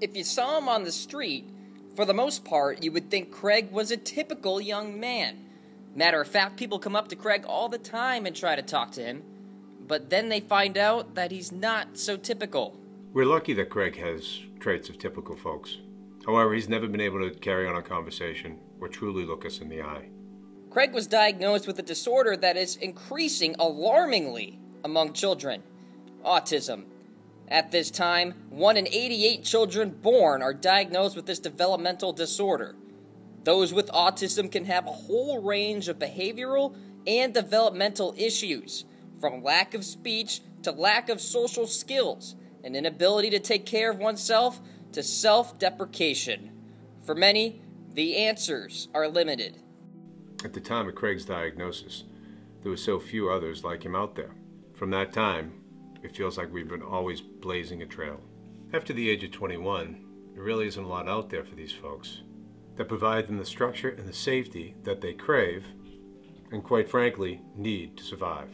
If you saw him on the street, for the most part, you would think Craig was a typical young man. Matter of fact, people come up to Craig all the time and try to talk to him, but then they find out that he's not so typical. We're lucky that Craig has traits of typical folks. However, he's never been able to carry on a conversation or truly look us in the eye. Craig was diagnosed with a disorder that is increasing alarmingly among children autism. At this time, 1 in 88 children born are diagnosed with this developmental disorder. Those with autism can have a whole range of behavioral and developmental issues, from lack of speech to lack of social skills, an inability to take care of oneself to self deprecation. For many, the answers are limited. At the time of Craig's diagnosis, there were so few others like him out there. From that time, it feels like we've been always blazing a trail. After the age of 21, there really isn't a lot out there for these folks that provide them the structure and the safety that they crave and, quite frankly, need to survive.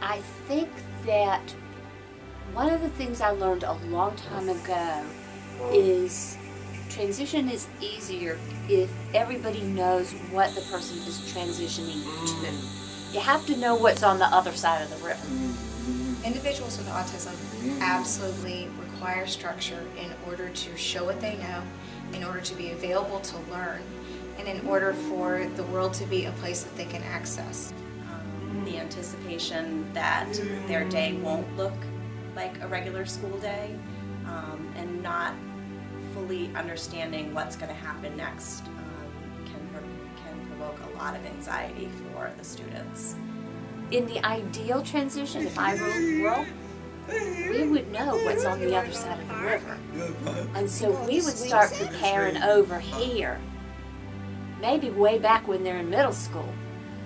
I think that one of the things I learned a long time ago is transition is easier if everybody knows what the person is transitioning to. You have to know what's on the other side of the river. Individuals with autism absolutely require structure in order to show what they know, in order to be available to learn, and in order for the world to be a place that they can access. Um, the anticipation that their day won't look like a regular school day um, and not fully understanding what's going to happen next um, can, can provoke a lot of anxiety for the students. In the ideal transition, if I world, we would know what's on the other side of the river. And so we would start preparing over here, maybe way back when they're in middle school,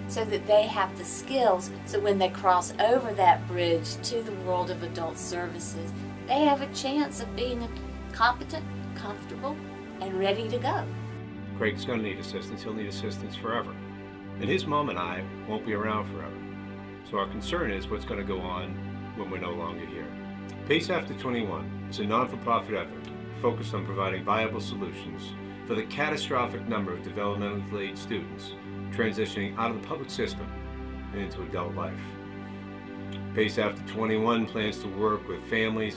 so that they have the skills so when they cross over that bridge to the world of adult services, they have a chance of being competent, comfortable, and ready to go. Craig's going to need assistance. He'll need assistance forever. And his mom and I won't be around forever. So our concern is what's going to go on when we're no longer here. PACE After 21 is a non-for-profit effort focused on providing viable solutions for the catastrophic number of developmentally delayed students transitioning out of the public system and into adult life. PACE After 21 plans to work with families,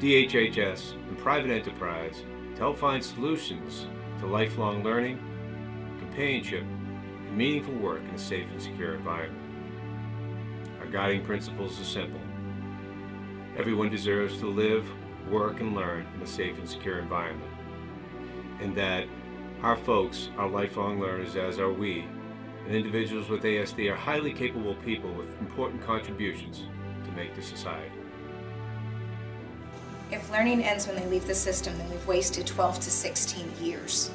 DHHS, and private enterprise to help find solutions to lifelong learning, companionship, and meaningful work in a safe and secure environment. Our guiding principles are simple. Everyone deserves to live, work, and learn in a safe and secure environment. And that our folks are lifelong learners, as are we, and individuals with ASD are highly capable people with important contributions to make to society. If learning ends when they leave the system, then we've wasted 12 to 16 years.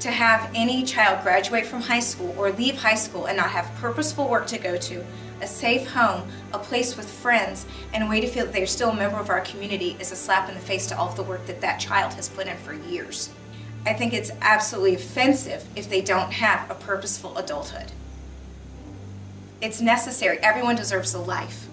To have any child graduate from high school or leave high school and not have purposeful work to go to, a safe home, a place with friends, and a way to feel that they're still a member of our community is a slap in the face to all of the work that that child has put in for years. I think it's absolutely offensive if they don't have a purposeful adulthood. It's necessary. Everyone deserves a life.